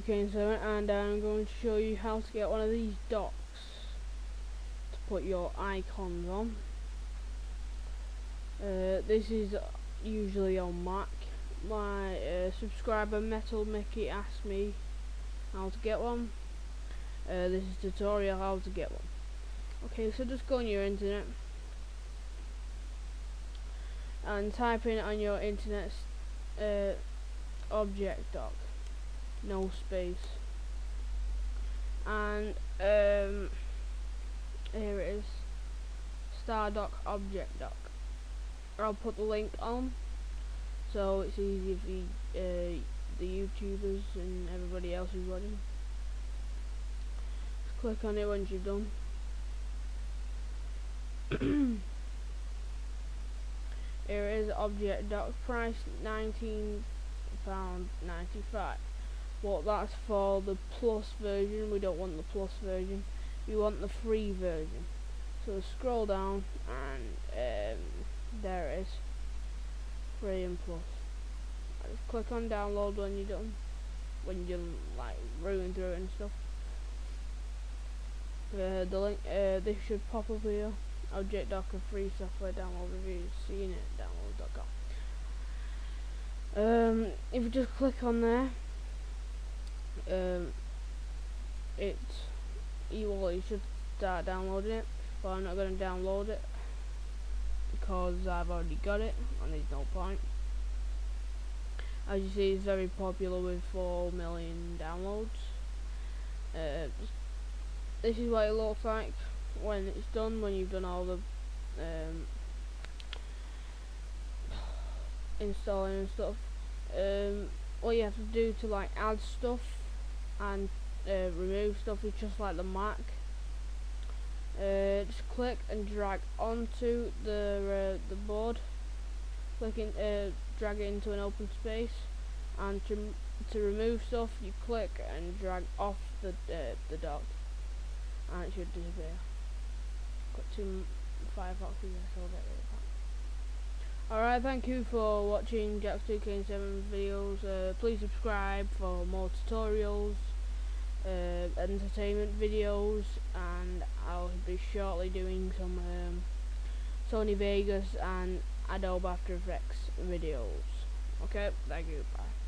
Jack2K7 and I'm going to show you how to get one of these docks to put your icons on. Uh, this is usually on Mac. My uh, subscriber Mental Mickey asked me how to get one. Uh, this is tutorial how to get one. Okay, so just go on your internet and type in on your internet uh, object dock no space. And um, here it is. Stardock Object Dock. I'll put the link on so it's easy for uh, the YouTubers and everybody else who's watching. Just click on it once you've done. Here is Object Dock price 19 pound 95 but that's for the plus version? We don't want the plus version. We want the free version. So scroll down and um, there it is. Free and plus. Just click on download when you're done. When you're like ruin through it and stuff. Uh, the link? Uh, this should pop up here. Object docker free software download reviews seeing it. Download.com um, if you just click on there um, it you will you should start downloading it but I'm not going to download it because I've already got it and there's no point. As you see it's very popular with 4 million downloads. Uh, this is what it looks like when it's done when you've done all the um, installing and stuff. Um, all you have to do to like add stuff and uh, remove stuff is just like the Mac. Uh, just click and drag onto the uh, the board. Click in, uh, drag it into an open space, and to to remove stuff, you click and drag off the uh, the dock, and it should disappear. Got two Firefoxes, so I'll get rid of that. Alright, thank you for watching Jack2K7 videos. Uh, please subscribe for more tutorials uh, entertainment videos and I'll be shortly doing some um, Sony Vegas and Adobe After Effects videos. Okay, thank you, bye.